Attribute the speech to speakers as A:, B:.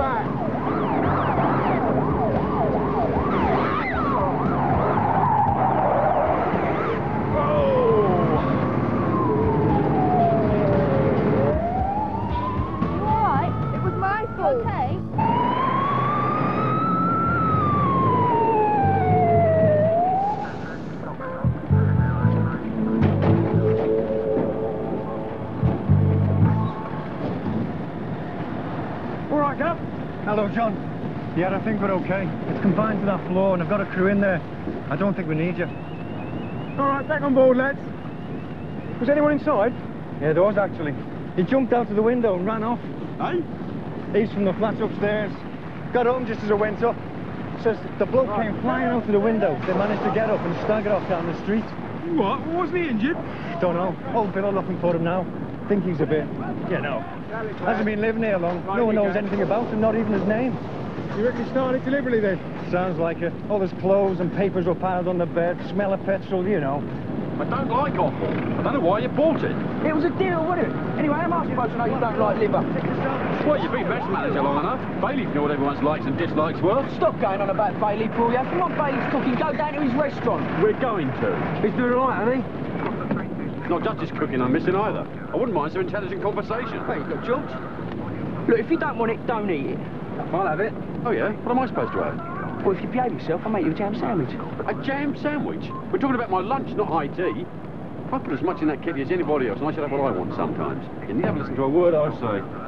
A: track. Up?
B: Hello, John. Yeah, I think we're okay. It's confined to that floor and I've got a crew in there. I don't think we need you.
A: All right, back on board, lads. Was anyone inside?
B: Yeah, there was actually. He jumped out of the window and ran off.
A: Hey?
B: He's from the flats upstairs. Got home just as I went up. Says the bloke came flying out of the window. They managed to get up and stagger off down the street.
A: What? Wasn't he injured?
B: Don't know. Old Bill are looking for him now. I think he's a bit, you know. Hasn't been living here long. No one knows anything about him, not even his name.
A: You reckon he started deliberately then?
B: Sounds like it. All his clothes and papers were piled on the bed. Smell of petrol, you know.
C: I don't like offal. I don't know why you bought it.
D: It was a deal, wasn't it? Anyway, how am I supposed to know you don't like liver?
C: Well, you've been mess manager long enough. Bayleaf knew what everyone's likes and dislikes were.
D: Stop going on about Bayleaf, Paul. Yeah, come on, Bayleaf's cooking. Go down to his restaurant.
C: We're going to.
A: He's doing all right, hasn't he?
C: Not just his cooking I'm missing either. I wouldn't mind some intelligent conversation.
D: Hey, look, George. Look, if you don't want it, don't eat it.
C: I'll have it. Oh, yeah? What am I supposed to have?
D: Well, if you behave yourself, I'll make you a jam sandwich.
C: A jam sandwich? We're talking about my lunch, not high tea. I put as much in that kitty as anybody else, and I should have what I want sometimes. You never listen to a word I say.